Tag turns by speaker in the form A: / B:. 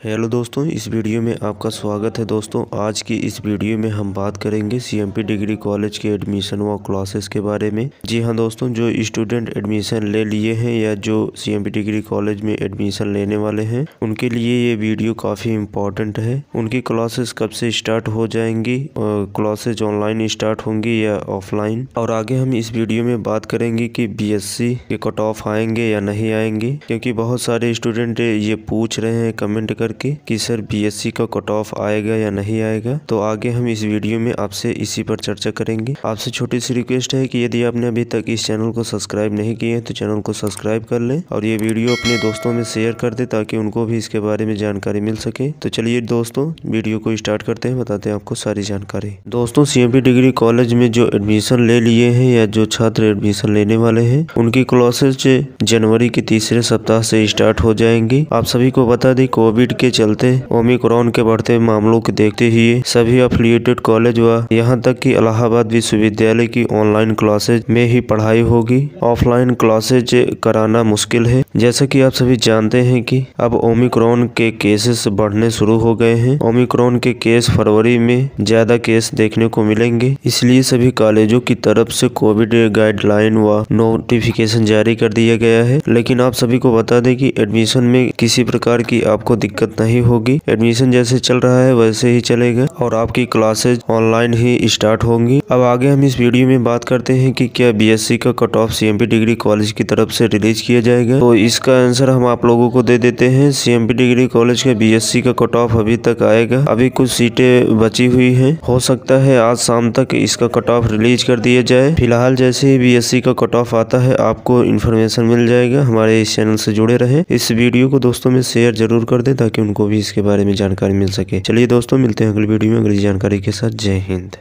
A: Hello दोस्तों, इस video में आपका स्वागत है। दोस्तों, आज की इस वीडियो में हम बात करेंगे सीएमपी डिग्री कॉलेज के एडमिशन व क्लासेस के बारे में। जी हाँ दोस्तों, जो स्टूडेंट एडमिशन ले लिए हैं या जो सीएमपी डिग्री कॉलेज में एडमिशन लेने वाले हैं, उनके लिए ये वीडियो काफ़ी इम्पोर्टेंट है। उनकी क्लासेस कब से स्टार्ट हो जाएँगी? क्लासेज ऑनलाइन स्टार्ट होंगी या ऑफलाइन और आगे हम इस वीडियो में बात करेंगे कि बी के कट ऑफ़ आएँगे या नहीं आएँगे, क्योंकि बहुत सारे स्टूडेंट ये पूछ रहे हैं कमेंट कर करके कि सर बीएससी का कट ऑफ़ आएगा या नहीं आएगा। तो आगे हम इस वीडियो में आपसे इसी पर चर्चा करेंगे। आपसे छोटी सी रिक्वेस्ट है कि यदि आपने अभी तक इस चैनल को सब्सक्राइब नहीं किए तो चैनल को सब्सक्राइब कर लें और ये वीडियो अपने दोस्तों में शेयर कर दे ताकि उनको भी इसके बारे में जानकारी मिल सके। तो चलिए दोस्तों, वीडियो को स्टार्ट करते हैं, बताते हैं आपको सारी जानकारी। दोस्तों सी डिग्री कॉलेज में जो एडमिशन ले लिए हैं या जो छात्र एडमिशन लेने वाले हैं, उनकी क्लासेज जनवरी के तीसरे सप्ताह से स्टार्ट हो जाएँगी। आप सभी को बता दें कोविड के चलते ओमिक्रॉन के बढ़ते मामलों को देखते हुए सभी अफिलिएटेड कॉलेज व यहाँ तक कि इलाहाबाद विश्वविद्यालय की ऑनलाइन क्लासेज में ही पढ़ाई होगी। ऑफलाइन क्लासेज कराना मुश्किल है। जैसा कि आप सभी जानते हैं कि अब ओमिक्रॉन के केसेस बढ़ने शुरू हो गए हैं। ओमिक्रॉन के केस फरवरी में ज़्यादा केस देखने को मिलेंगे। इसलिए सभी कॉलेजों की तरफ़ से कोविड गाइडलाइन व नोटिफिकेशन जारी कर दिया गया है। लेकिन आप सभी को बता दें कि एडमिशन में किसी प्रकार की आपको दिक्कत दिक्कत नहीं होगी। एडमिशन जैसे चल रहा है, वैसे ही चलेगा और आपकी क्लासेज ऑनलाइन ही स्टार्ट होंगी। अब आगे हम इस वीडियो में बात करते हैं कि क्या बीएससी का cut off CMP degree college की तरफ़ से रिलीज़ किया जाएगा। तो इसका आंसर हम आप लोगों को दे देते हैं। सीएमपी डिग्री कॉलेज का बी का कट ऑफ़ अभी तक आएगा। अभी कुछ सीटें बची हुई है। हो सकता है आज शाम तक इसका कट ऑफ़ रिलीज़ कर दिया जाए। फ़िलहाल जैसे ही बीएससी का कट ऑफ़ आता है, आपको इन्फॉर्मेशन मिल जाएगा। हमारे इस चैनल से जुड़े रहे। इस वीडियो को दोस्तों में शेयर ज़रूर कर दे ताकि उनको भी इसके बारे में जानकारी मिल सके। चलिए दोस्तों, मिलते हैं अगली वीडियो में। अगली जानकारी के साथ जय हिंद।